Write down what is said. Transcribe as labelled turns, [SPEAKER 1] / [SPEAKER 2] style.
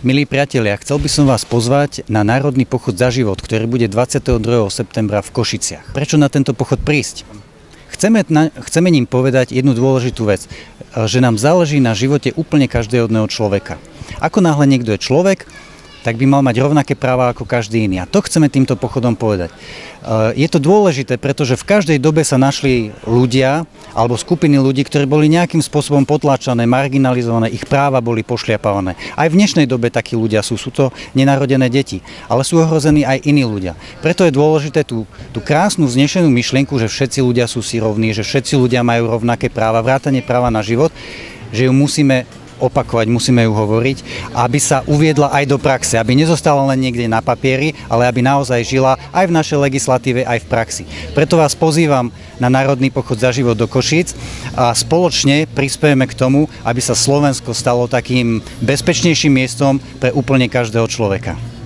[SPEAKER 1] Milí priatelia, chcel by som vás pozvať na Národný pochod za život, ktorý bude 22. septembra v Košiciach. Prečo na tento pochod prísť? Chceme, na, chceme ním povedať jednu dôležitú vec, že nám záleží na živote úplne každého jedného človeka. Ako náhle niekto je človek, tak by mal mať rovnaké práva ako každý iný. A to chceme týmto pochodom povedať. Je to dôležité, pretože v každej dobe sa našli ľudia alebo skupiny ľudí, ktorí boli nejakým spôsobom potlačané, marginalizované, ich práva boli pošliapávané. Aj v dnešnej dobe takí ľudia sú, sú to nenarodené deti, ale sú ohrození aj iní ľudia. Preto je dôležité tú, tú krásnu vznešenú myšlienku, že všetci ľudia sú si rovní, že všetci ľudia majú rovnaké práva, vrátanie práva na život, že ju musíme opakovať, musíme ju hovoriť, aby sa uviedla aj do praxe, aby nezostala len niekde na papieri, ale aby naozaj žila aj v našej legislatíve, aj v praxi. Preto vás pozývam na Národný pochod za život do Košíc a spoločne prispiejeme k tomu, aby sa Slovensko stalo takým bezpečnejším miestom pre úplne každého človeka.